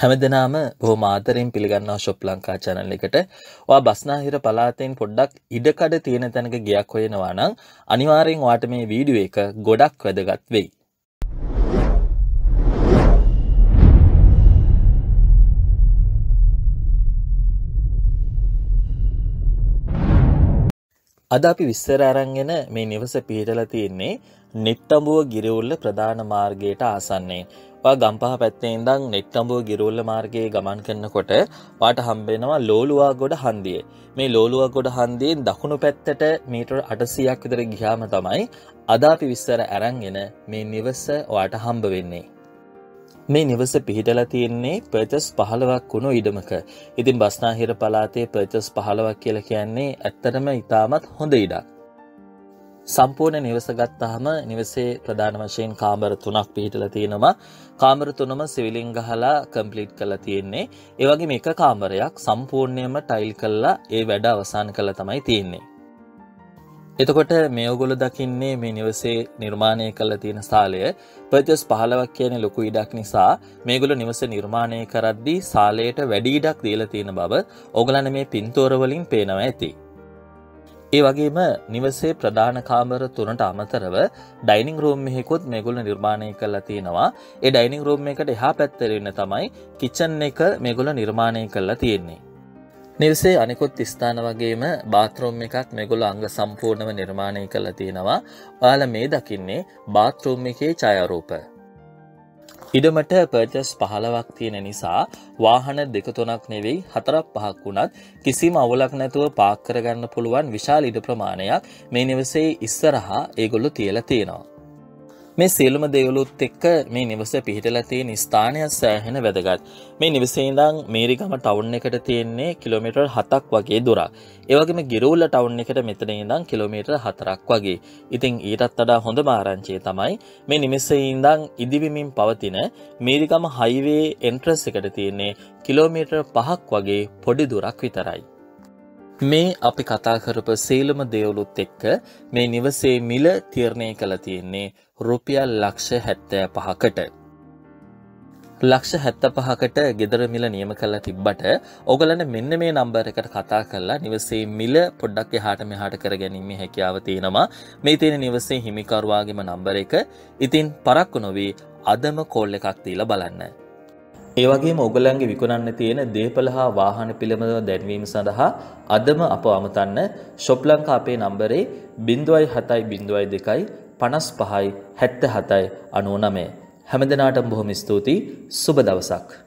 හැමදෙනාම බොහොම ආදරෙන් පිළිගන්නවා ෂොප් ලංකා channel එකට. ඔයා බස්නාහිර පළාතෙන් පොඩ්ඩක් ඉඩකඩ තියෙන තැනක ගියක් හොයනවා නම් අනිවාර්යෙන් ඔයාට මේ වීඩියෝ එක ගොඩක් වැදගත් වෙයි. අද අපි විස්තර අරන්ගෙන මේ නිවස පිහිටලා තියෙන්නේ නෙට්ටඹුව ගිරවුල්ල ප්‍රධාන මාර්ගයට ආසන්නයෙන්. ඔයා ගම්පහ පැත්තේ ඉඳන් නෙට්ටඹුව ගිරවුල්ල මාර්ගයේ ගමන් කරනකොට වාට හම්බෙනවා ලෝලුවා ගොඩ හන්දිය. මේ ලෝලුවා ගොඩ හන්දියෙන් දකුණු පැත්තට මීටර් 800ක් විතර ගියාම තමයි අද අපි විස්තර අරන්ගෙන මේ නිවස ඔයාට හම්බ වෙන්නේ. මේ නිවස පිහිටලා තියෙන්නේ පර්චස් පහළවක් වුණු ඉඩමක. ඉතින් බස්නාහිර පලාතේ පර්චස් පහළවක් කියලා කියන්නේ ඇත්තටම ඉතාමත් හොඳ ඉඩක්. සම්පූර්ණ නිවස ගත්තාම නිවසේ ප්‍රධාන වශයෙන් කාමර තුනක් පිහිටලා තියෙනවා. කාමර තුනම සිවිලින් ගහලා කම්ප්ලීට් කරලා තියෙන්නේ. ඒ වගේම එක කාමරයක් සම්පූර්ණයෙන්ම ටයිල් කරලා ඒ වැඩ අවසන් කරලා තමයි තියෙන්නේ. එතකොට මේ ඔගොල්ලෝ දකින්නේ මේ නිවසේ නිර්මාණය කරලා තියෙන සාලය පර්චස් 15ක් කියන ලොකු ඉඩක් නිසා මේගොල්ලෝ නිවස නිර්මාණය කරද්දී සාලයට වැඩි ඉඩක් දීලා තියෙන බව ඕගලන්ට මේ පින්තූර වලින් පේනවා ඇති. ඒ වගේම නිවසේ ප්‍රධාන කාමර තුනට අමතරව ඩයිනිං රූම් එකකුත් මේගොල්ලෝ නිර්මාණය කරලා තියෙනවා. ඒ ඩයිනිං රූම් එකට එහා පැත්තේ ඉන්න තමයි කිචන් එක මේගොල්ලෝ නිර්මාණය කරලා තියෙන්නේ. නිවසේ අනිකුත් ස්ථාන වගේම බාත්රූම් එකක් මේගොල්ලෝ අංග සම්පූර්ණව නිර්මාණය කරලා තියෙනවා. ඔයාලා මේ දකින්නේ බාත්රූම් එකේ ඡායාරූප. ඉඩමට පර්චස් පහලවක් තියෙන නිසා වාහන දෙක තුනක් නෙවෙයි හතරක් පහක් වුණත් කිසිම අවුලක් නැතුව පාක් කරගන්න පුළුවන් විශාල ඉඩ ප්‍රමාණයක් මේ නිවසේ ඉස්සරහා ඒගොල්ලෝ තියලා තියෙනවා. මේ සියලුම දේවලුත් එක්ක මේ නිවස පිහිටලා තියෙන ස්ථානය සෑහෙන වැදගත්. මේ නිවසේ ඉඳන් මේරිගම ටවුන් එකට තියෙන්නේ කිලෝමීටර් 7ක් වගේ දුරක්. ඒ වගේම ගිරෝල ටවුන් එකට මෙතන ඉඳන් කිලෝමීටර් 4ක් වගේ. ඉතින් ඊටත් වඩා හොඳම ආරංචිය තමයි මේ නිවසේ ඉඳන් ඉදිවිමින් පවතින මේරිගම හයිවේ එන්ට්‍රස් එකට තියෙන්නේ කිලෝමීටර් 5ක් වගේ පොඩි දුරක් විතරයි. මේ අපි කතා කරපු සේලම දේවලුත් එක්ක මේ නිවසේ මිල තීරණය කළ තියෙන්නේ රුපියල් ලක්ෂ හැත්තෑ පහකට. ලක්ෂ හැත්ත පහකට ගෙදර මිල නියම කල්ලා තිබ්බට ඔගලන මෙන්න මේ නම්බර එකට කතා කරලා නිවසේ මිල පොඩ්ඩක් එහාට මෙහාට කර ගැනීම හැකියාව තියෙනවා මේ තියෙන නිවසේ හිමිකරුවාගේම නම්බර එක ඉතින් පරක්කු නොවී අදම කෝල් එකක් දීලා බලන්න. ඒ වගේම ඔගලන්ගේ විකුණන්න තියෙන දේපල හා වාහන පිළිබඳව දැන්වීම සඳහා අදම අප අමතන්න ෂොප් ලංකා අපේ නම්බරේ 0.7.2යි 55යි 77යි 99 හැමදිනාටම බොහොම ස්තුතියි. සුබ දවසක්.